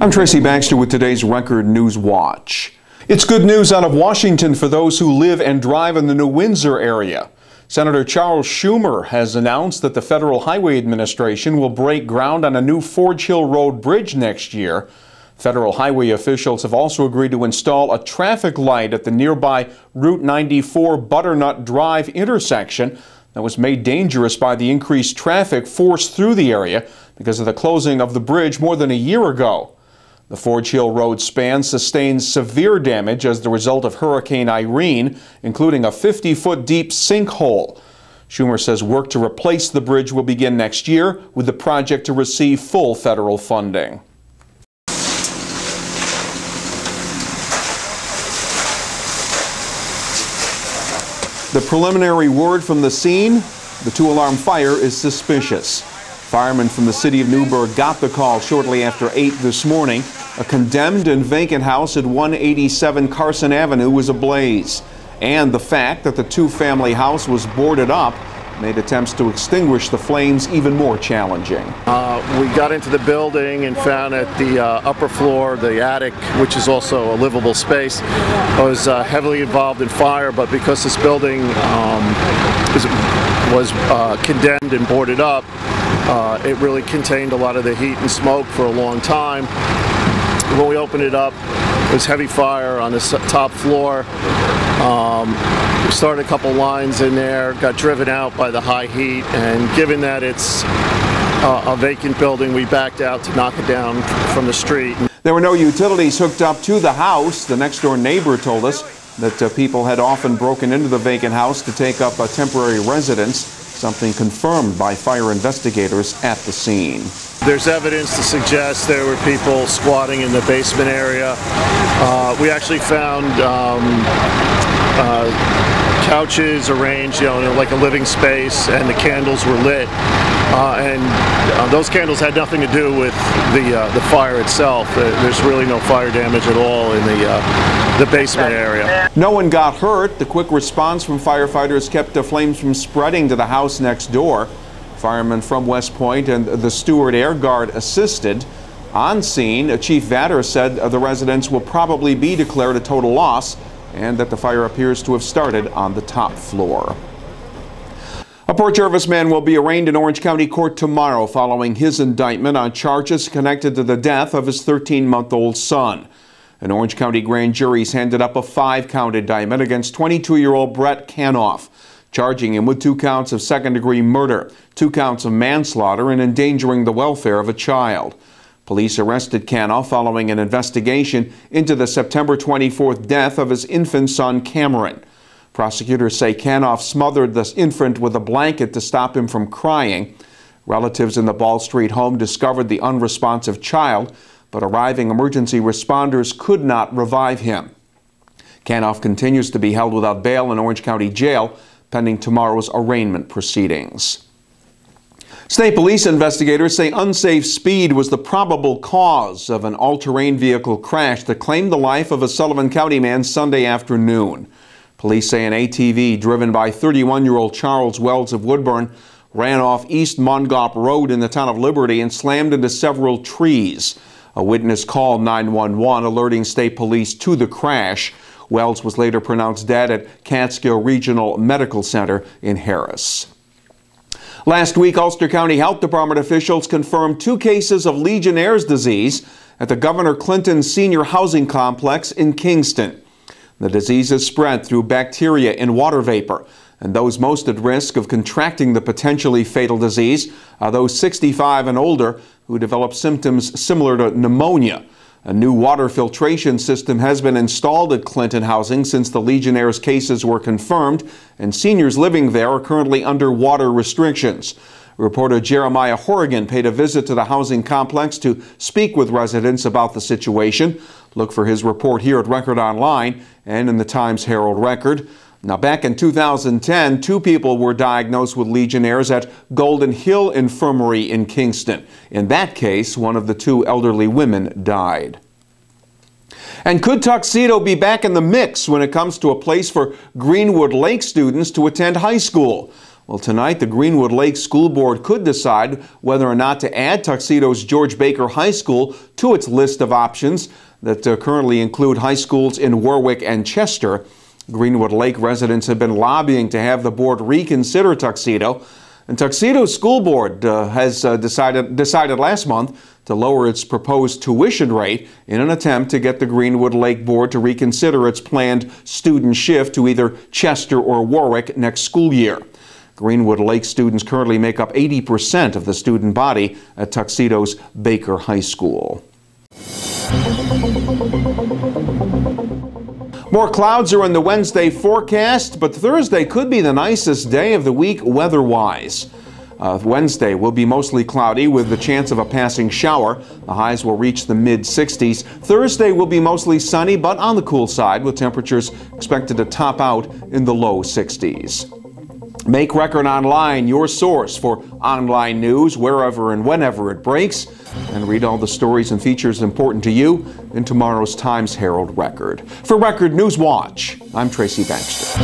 I'm Tracy Baxter with today's Record Newswatch. It's good news out of Washington for those who live and drive in the New Windsor area. Senator Charles Schumer has announced that the Federal Highway Administration will break ground on a new Forge Hill Road bridge next year. Federal highway officials have also agreed to install a traffic light at the nearby Route 94 Butternut Drive intersection that was made dangerous by the increased traffic forced through the area because of the closing of the bridge more than a year ago. The Forge Hill Road span sustained severe damage as the result of Hurricane Irene, including a 50 foot deep sinkhole. Schumer says work to replace the bridge will begin next year, with the project to receive full federal funding. The preliminary word from the scene the two alarm fire is suspicious. Firemen from the city of Newburgh got the call shortly after 8 this morning. A condemned and vacant house at 187 Carson Avenue was ablaze. And the fact that the two family house was boarded up made attempts to extinguish the flames even more challenging. Uh, we got into the building and found at the uh, upper floor, the attic, which is also a livable space, was uh, heavily involved in fire, but because this building um, was, uh, condemned and boarded up, it really contained a lot of the heat and smoke for a long time. When we opened it up, it was heavy fire on the top floor. Um, started a couple lines in there, got driven out by the high heat, and given that it's uh, a vacant building, we backed out to knock it down from the street. There were no utilities hooked up to the house. The next door neighbor told us that uh, people had often broken into the vacant house to take up a temporary residence something confirmed by fire investigators at the scene. There's evidence to suggest there were people squatting in the basement area. Uh, we actually found um, uh, couches arranged, you know, like a living space, and the candles were lit. Uh, and uh, those candles had nothing to do with the uh, the fire itself. Uh, there's really no fire damage at all in the uh, the basement area. No one got hurt. The quick response from firefighters kept the flames from spreading to the house next door. Firemen from West Point and the Stewart Air Guard assisted. On scene, a Chief Vatter said the residence will probably be declared a total loss and that the fire appears to have started on the top floor. A Port Jervis man will be arraigned in Orange County Court tomorrow following his indictment on charges connected to the death of his 13-month-old son. An Orange County grand jury's handed up a five-count indictment against 22-year-old Brett Canoff, charging him with two counts of second-degree murder, two counts of manslaughter, and endangering the welfare of a child. Police arrested Canoff following an investigation into the September 24th death of his infant son Cameron. Prosecutors say Kanoff smothered the infant with a blanket to stop him from crying. Relatives in the Ball Street home discovered the unresponsive child, but arriving emergency responders could not revive him. Kanoff continues to be held without bail in Orange County Jail pending tomorrow's arraignment proceedings. State police investigators say unsafe speed was the probable cause of an all-terrain vehicle crash that claimed the life of a Sullivan County man Sunday afternoon. Police say an ATV driven by 31-year-old Charles Wells of Woodbourne ran off East Mongaup Road in the town of Liberty and slammed into several trees. A witness called 911 alerting state police to the crash. Wells was later pronounced dead at Catskill Regional Medical Center in Harris. Last week, Ulster County Health Department officials confirmed two cases of Legionnaire's disease at the Governor Clinton Senior Housing Complex in Kingston. The disease is spread through bacteria in water vapor, and those most at risk of contracting the potentially fatal disease are those 65 and older who develop symptoms similar to pneumonia. A new water filtration system has been installed at Clinton Housing since the Legionnaire's cases were confirmed, and seniors living there are currently under water restrictions. Reporter Jeremiah Horrigan paid a visit to the housing complex to speak with residents about the situation. Look for his report here at Record Online and in the Times Herald Record. Now, back in 2010, two people were diagnosed with Legionnaires at Golden Hill Infirmary in Kingston. In that case, one of the two elderly women died. And could Tuxedo be back in the mix when it comes to a place for Greenwood Lake students to attend high school? Well, tonight, the Greenwood Lake School Board could decide whether or not to add Tuxedo's George Baker High School to its list of options that uh, currently include high schools in Warwick and Chester. Greenwood Lake residents have been lobbying to have the board reconsider Tuxedo. And Tuxedo School Board uh, has uh, decided, decided last month to lower its proposed tuition rate in an attempt to get the Greenwood Lake Board to reconsider its planned student shift to either Chester or Warwick next school year. Greenwood Lake students currently make up 80% of the student body at Tuxedo's Baker High School. More clouds are in the Wednesday forecast, but Thursday could be the nicest day of the week weather-wise. Uh, Wednesday will be mostly cloudy with the chance of a passing shower. The highs will reach the mid 60s. Thursday will be mostly sunny, but on the cool side, with temperatures expected to top out in the low 60s. Make Record Online your source for online news wherever and whenever it breaks, and read all the stories and features important to you in tomorrow's Times Herald Record. For Record Newswatch, I'm Tracy Baxter.